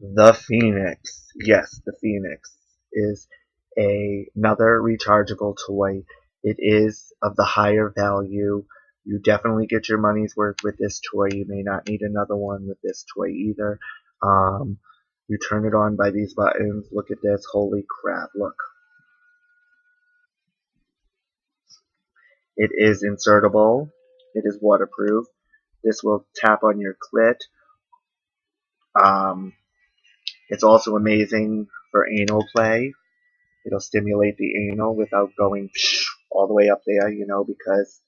The Phoenix. Yes, the Phoenix is a, another rechargeable toy. It is of the higher value. You definitely get your money's worth with this toy. You may not need another one with this toy either. Um, you turn it on by these buttons. Look at this. Holy crap. Look. It is insertable. It is waterproof. This will tap on your clit. Um, it's also amazing for anal play. It'll stimulate the anal without going all the way up there, you know, because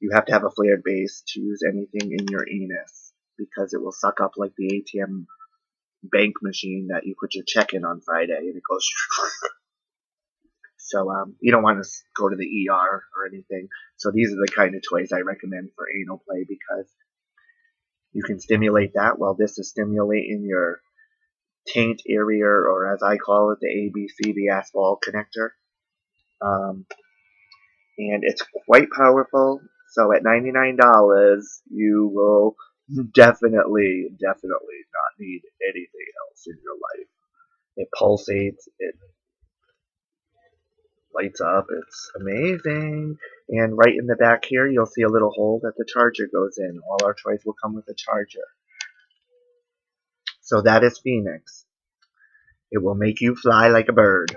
you have to have a flared base to use anything in your anus because it will suck up like the ATM bank machine that you put your check in on Friday and it goes. so um, you don't want to go to the ER or anything. So these are the kind of toys I recommend for anal play because you can stimulate that while this is stimulating your taint area, or as I call it, the ABC, the asphalt connector. Um, and it's quite powerful. So at $99, you will definitely, definitely not need anything else in your life. It pulsates, it lights up, it's amazing. And right in the back here, you'll see a little hole that the charger goes in. All our toys will come with a charger. So that is Phoenix. It will make you fly like a bird.